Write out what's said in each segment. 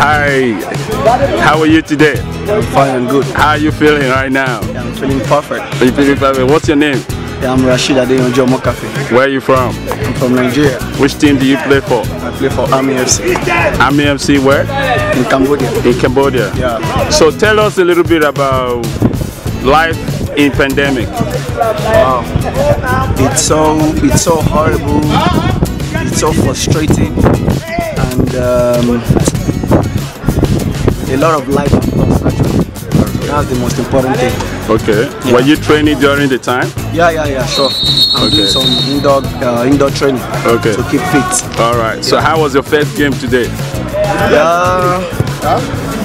Hi, how are you today? I'm fine and good. How are you feeling right now? Yeah, I'm feeling perfect. Are you feeling perfect? What's your name? Yeah, I'm Rasheed Adeyanjo Mokafe. Where are you from? I'm from Nigeria. Which team do you play for? I play for Army FC Army FC where? in Cambodia. In Cambodia. Yeah. So tell us a little bit about life in pandemic. Wow. It's so it's so horrible. It's so frustrating, and um, a lot of life lost actually. That's the most important thing. Okay. Yeah. Were you training during the time? Yeah, yeah, yeah, sure. I'm Okay. doing some indoor uh, indoor training Okay. to keep fit. All right. So how was your first game today? Yeah,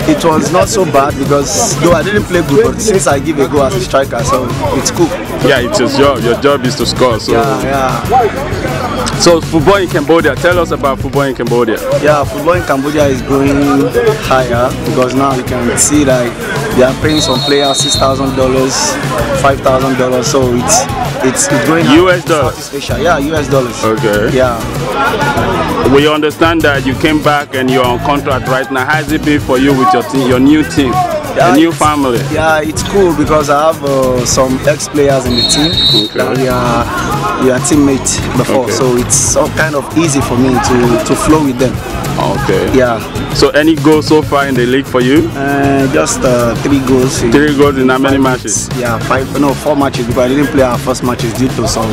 it was not so bad because though I didn't play good, but since I give a go as a striker, so it's cool. Yeah, it's your job. Your job is to score. So, Yeah, yeah. so football in Cambodia. Tell us about football in Cambodia. Yeah, football in Cambodia is going higher because now you can see like they are paying some players six thousand dollars, five thousand dollars. So it's it's it's going. US dollars? Southeast Asia, yeah, US dollars. Okay. Yeah, We understand that you came back and you're on contract right now. How's it been for you with your team, your new team, Yeah, your new family? yeah, it's cool because I have uh, some ex-players in the team Okay. that we are we are teammates before, Okay. so it's kind of easy for me to to flow with them. Okay. Yeah, So any goals so far in the league for you? uh, just uh, three goals. in- Three goals in how many matches? Yeah, five no four matches because I didn't play our first matches due to some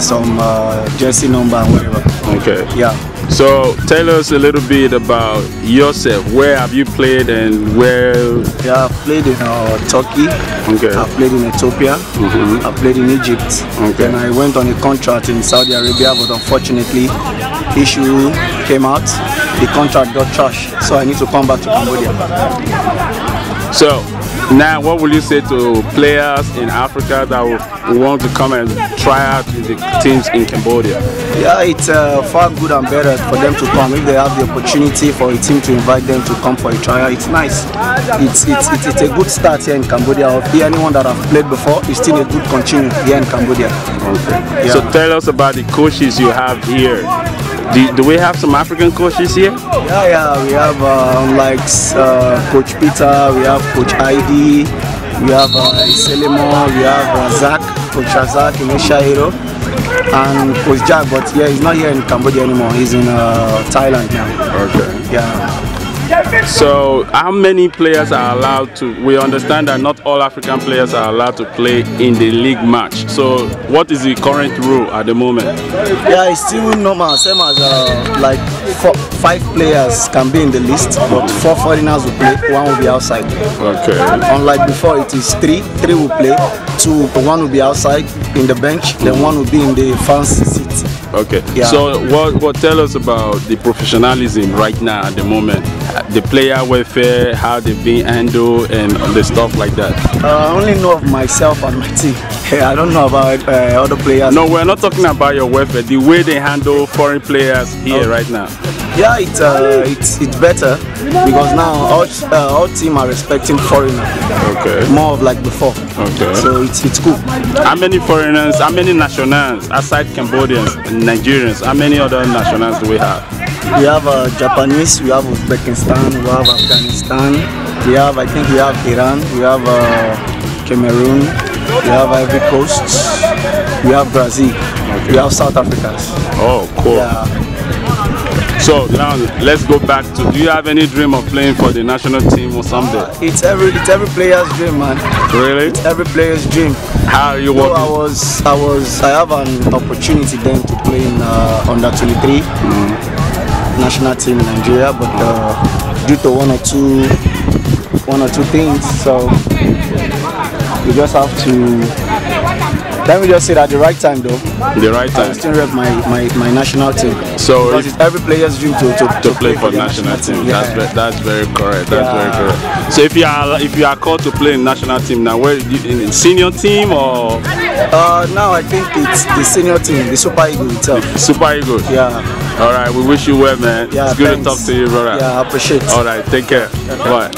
some uh, jersey number and whatever. Okay. Yeah. So tell us a little bit about yourself. Where have you played and where? Yeah, I've played in uh, Turkey. Okay. I've played in Ethiopia. I've played in Egypt. Okay. Then I went on a contract in Saudi Arabia, but unfortunately, issue came out. The contract got trashed, so I need to come back to Cambodia. So now, what will you say to players in Africa that want to come and try out with the teams in Cambodia? Yeah, it's uh, far good and better for them to come if they have the opportunity for a team to invite them to come for a trial. It's nice. It's it's, it's, it's a good start here in Cambodia. Be anyone that have played before, it's still a good continue here in Cambodia. Okay. Yeah. So tell us about the coaches you have here. Do, do we have some African coaches here? Yeah, yeah, we have um, like uh, Coach Peter, we have Coach ID, we have uh, Selemo, we have uh, Zach, Coach Razak in Shairo, and Coach Jack, but yeah, he's not here in Cambodia anymore. He's in uh, Thailand now. Okay. Yeah. So how many players are allowed to? We understand that not all African players are allowed to play in the league match. So what is the current rule at the moment? Yeah, it's still normal, same as uh, like four, five players can be in the list, but four foreigners will play, one will be outside. Okay. Unlike before, it is three, three will play, two, one will be outside in the bench, then one will be in the fans seat. Okay. Yeah. So what what tell us about the professionalism right now at the moment? The player welfare, how they've been handled and the stuff like that. Uh, I only know of myself and my team. I don't know about uh, other players. No, we're not talking about your welfare. The way they handle foreign players here right now. Yeah, it's uh, it's it's better because now all uh, all team are respecting foreigner Okay. more of like before. Okay. So it's it's cool. How many foreigners, how many nationals aside Cambodians and Nigerians, how many other nationals do we have? We have uh, Japanese, we have Uzbekistan, we have Afghanistan, we have I think we have Iran, we have uh, Cameroon, we have Ivory Coast, we have Brazil, we have South Africans. Oh, cool. Yeah. So now let's go back to. Do you have any dream of playing for the national team or someday? It's every it's every player's dream, man. Really? It's Every player's dream. How are you So I was, I was, I have an opportunity then to play in uh, under 23 national team in Nigeria, but uh, due to one or two, one or two things, so you just have to. Let me just say that at the right time though, The right I time will still rep my, my, my national team. So because it's every player's dream to, to, to play for the national team. Yeah. That's that's very correct. That's Yeah. very correct. So if you are if you are called to play in national team now, where you- in the senior team or Uh, now I think it's the senior team, the Super Eagle itself. Super Eagles? Yeah. All right. We wish you well, man. Yeah, it's good thanks. to talk to you, brother. Yeah, I appreciate. It. All right. Take care. Bye.